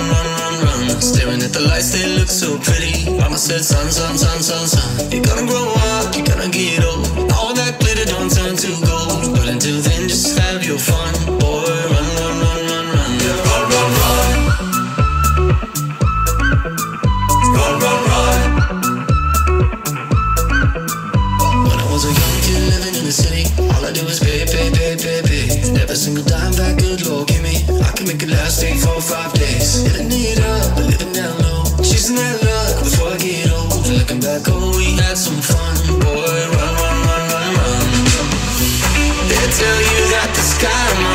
run, run, run, run. Staring at the lights, they look so pretty. Mama said, son, son, son, son, son. You're gonna grow up, you're gonna get old. All that glitter don't turn to gold. But until then, just have your fun. Boy, run, run, run, run, run. Yeah, run, run, run. Run, run, run. When I was a young kid living in the city, all I did was pay, pay, pay, pay, pay. Every single dime back, good Lord, make it last three, four, five days. Living it up, but living down low. Chasing that luck before I get old. Looking back, oh, we had some fun. Boy, run, run, run, run, run. They tell you that the sky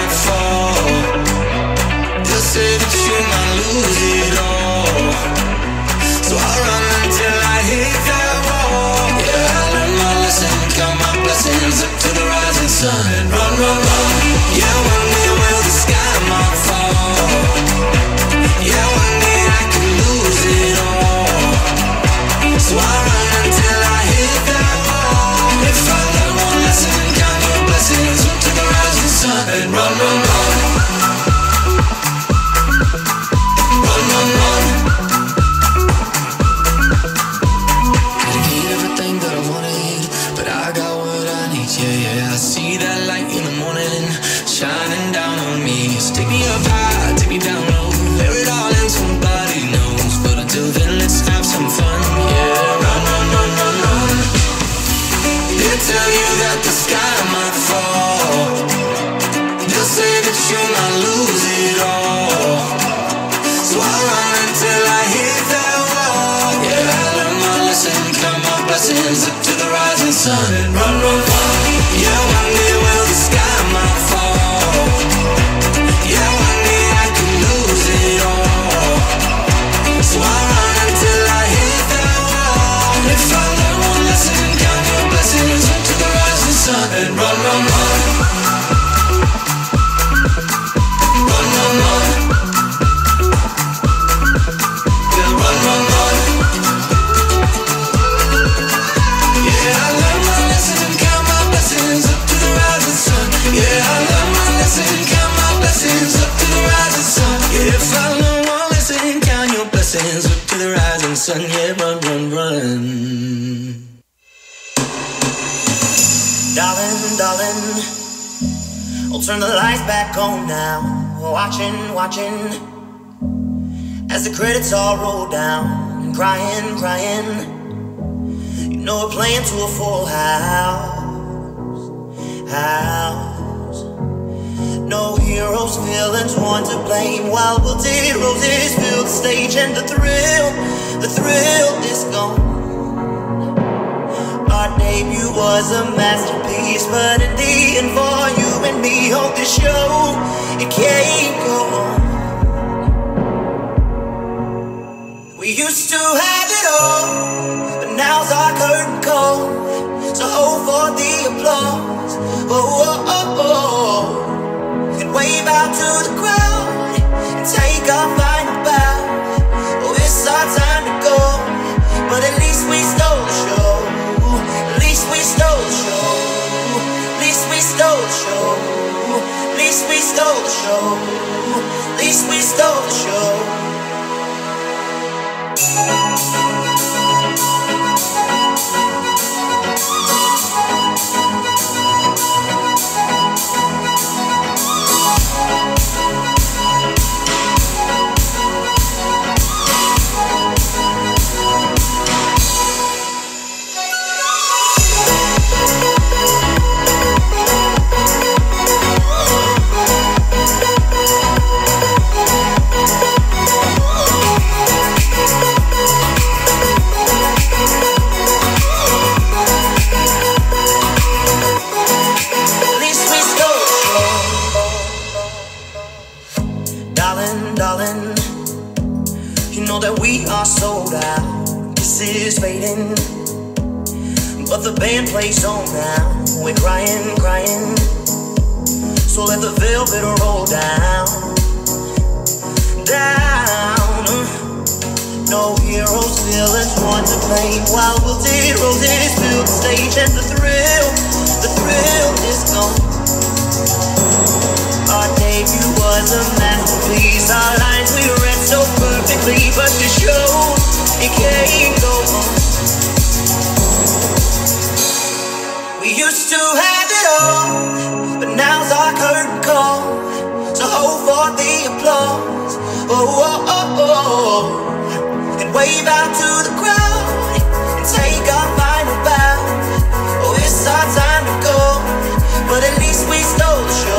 rising sun. Blessings up to the rising sun. Yeah, run, run, run. Darling, darling, I'll turn the lights back on now. Watching, watching, as the credits all roll down. Crying, crying. You know we're playing to a full house. House. Heroes, villains, one to blame. While wilted roses fill the stage, and the thrill, the thrill is gone. Our debut was a masterpiece, but in the end, for you and me on this show, it can't go on. We used to have it all, but now's our curtain call. Stole Place on now. We're crying, crying. So let the velvet roll down, down. No hero still is one to blame. While we'll zero this build stage and the thrill, the thrill is gone. Our debut was a masterpiece. Our lines we read so perfectly, but the show it came. current call So hold for the applause. Oh, oh, oh, oh, And wave out to the crowd. And take our final bow. Oh, it's our time to go. But at least we stole the show.